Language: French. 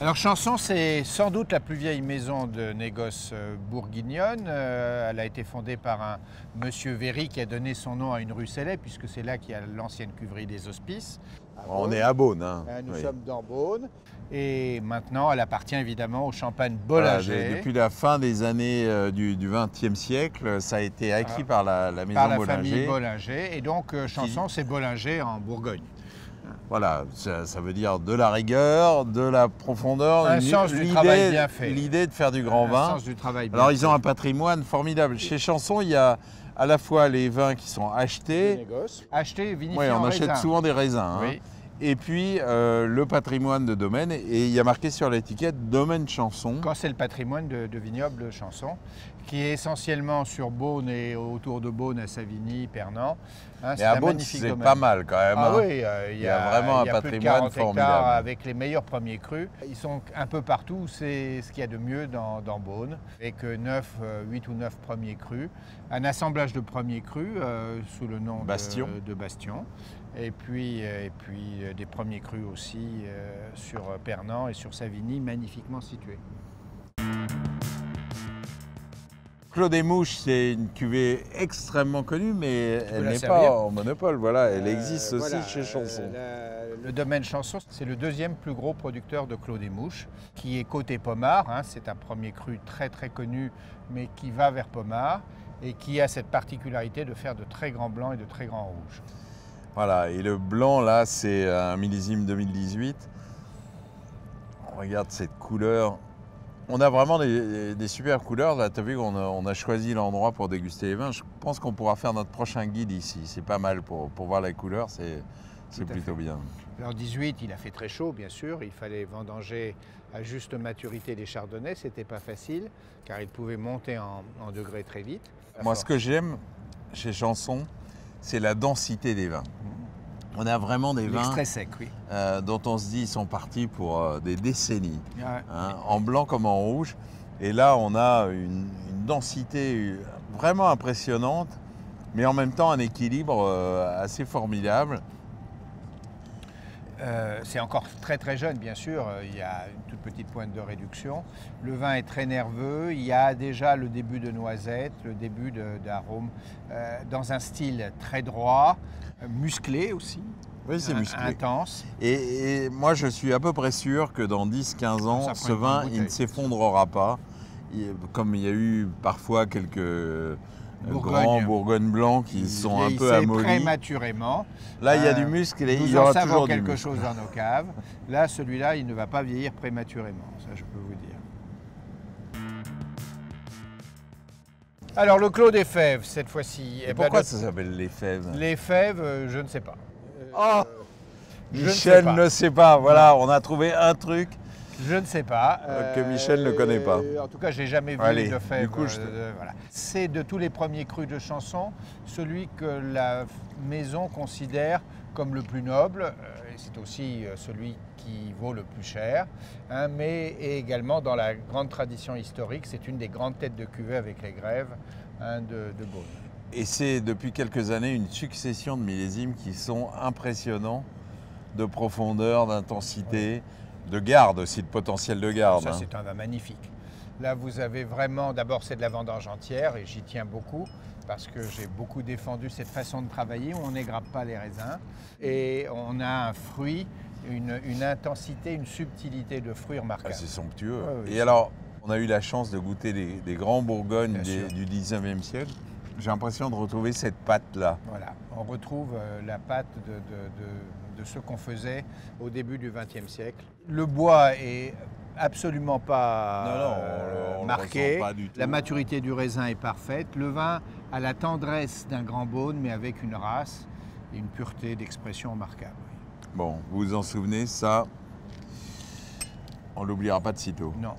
Alors Chanson, c'est sans doute la plus vieille maison de négoce euh, bourguignonne. Euh, elle a été fondée par un monsieur Véry qui a donné son nom à une rue Célèbre, puisque c'est là qu'il y a l'ancienne cuverie des Hospices. On est à Beaune. Hein. Euh, Nous Oui. sommes dans Beaune. Et maintenant, elle appartient évidemment au champagne Bollinger. de- depuis la fin des années euh, du XXe siècle, ça a été acquis Ah. par la, la maison par la Bollinger. famille Bollinger. Et donc, Chanson, c'est Bollinger en Bourgogne. Voilà, ça, ça veut dire de la rigueur, de la profondeur, Un une- sens du l'idée- travail bien fait. L'idée de faire du grand Un vin. sens du travail bien Alors ils ont fait. un patrimoine formidable. Chez Chanson, il y a à la fois les vins qui sont achetés. négoces. Acheter, vinifier Oui, on en achète raisin. souvent des raisins. hein. Oui. Et puis euh, le patrimoine de domaine. Et il y a marqué sur l'étiquette domaine Chanson. Quand c'est le patrimoine de, de vignoble Chanson, qui est essentiellement sur Beaune et autour de Beaune, à Savigny, Pernan. Hein, Mais c'est à un Beaune, c'est pas mal quand même. Ah hein. oui, euh, il y, a vraiment un il y a plus de patrimoine 40 hectares formidable. avec les meilleurs premiers crus. Ils sont un peu partout, c'est ce qu'il y a de mieux dans, dans Beaune. Avec 9, 8 ou 9 premiers crus. Un assemblage de premiers crus euh, sous le nom de- Bastion. De, Bastion. Et puis, euh, et puis euh, des premiers crus aussi euh, sur Pernan et sur Savigny, magnifiquement situés. Claude et Mouche, c'est une cuvée extrêmement connue, mais elle n'est pas en monopole. Voilà, elle Euh, existe aussi voilà, chez Chanson. euh, la- le domaine Chanson, c'est le deuxième plus gros producteur de Clos des Mouches, qui est côté Pommard. hein. c'est un premier cru très très connu, mais qui va vers Pommard et qui a cette particularité de faire de très grands blancs et de très grands rouges. Voilà, et le blanc là, c'est un millésime 2018. On regarde cette couleur. On a vraiment des, des super couleurs. Là, tu as vu qu'on a, on a choisi l'endroit pour déguster les vins. Je pense qu'on pourra faire notre prochain guide ici. C'est pas mal pour, pour voir la couleur, c'est c'est plutôt bien. Alors 18, il a fait très chaud, bien sûr. Il fallait vendanger à juste maturité des chardonnays. C'était pas facile, car il pouvait monter en, en degrés très vite. Moi, ce que j'aime chez Chanson, c'est la densité des vins. On a vraiment des vins sec, oui. euh, dont on se dit ils sont partis pour euh, des décennies. Ouais. hein, en blanc comme en rouge. Et là, on a une, une densité vraiment impressionnante, mais en même temps un équilibre euh, assez formidable. Euh, c'est encore très très jeune, bien sûr. Euh, Il y a une toute petite pointe de réduction. Le vin est très nerveux. Il y a déjà le début de noisette, le début d'arôme, euh, dans un style très droit, euh, musclé aussi, Oui, c'est in- musclé. intense. Et, et moi, je suis à peu près sûr que dans 10-15 Ça ans, ce vin, il ne s'effondrera pas. Il- comme il y a eu parfois quelques Bourgogne. grands Bourgogne blancs qui sont un peu amollis. prématurément. Là, il y a Euh, du muscle et il y en aura savons toujours quelque chose dans nos caves. Là, celui-là, il ne va pas vieillir prématurément, ça je peux vous dire. Alors le clos des fèves, cette fois-ci. Et eh ben, pourquoi le- ça s'appelle les fèves? Les fèves, euh, je ne sais pas. Oh Je ne sais Michel pas. ne sait pas. Voilà, on a trouvé un truc. Je ne sais pas. Euh, que Michel ne connaît pas. En tout cas, je n'ai jamais vu Allez, de fèves. je euh, voilà. C'est de tous les premiers crus de chanson, celui que la maison considère comme le plus noble. euh, et C'est aussi euh, celui qui vaut le plus cher. hein, mais également dans la grande tradition historique, c'est une des grandes têtes de cuvée avec les grèves hein, de, de Beaune. Et c'est depuis quelques années une succession de millésimes qui sont impressionnants de profondeur, d'intensité, de garde aussi, de potentiel de garde. Ça, hein. c'est un vin magnifique. Là, vous avez vraiment, d'abord, c'est de la vendange entière et j'y tiens beaucoup parce que j'ai beaucoup défendu cette façon de travailler où on n'égrappe pas les raisins et on a un fruit, une, une intensité, une subtilité de fruit Ah, remarquable. c'est somptueux. Ouais, oui, Et alors, on a eu la chance de goûter des, des grands Bourgognes des- du 19e siècle. J'ai l'impression de retrouver cette pâte-là. Voilà, on retrouve euh, la pâte de, de- de- de ce qu'on faisait au début du XXe siècle. Le bois est absolument pas Non, non, on euh, on marqué. pas du tout. La maturité du raisin est parfaite. Le vin a la tendresse d'un grand beaune, mais avec une race et une pureté d'expression remarquable. Bon, vous vous en souvenez, ça, on l'oubliera pas de sitôt. Non.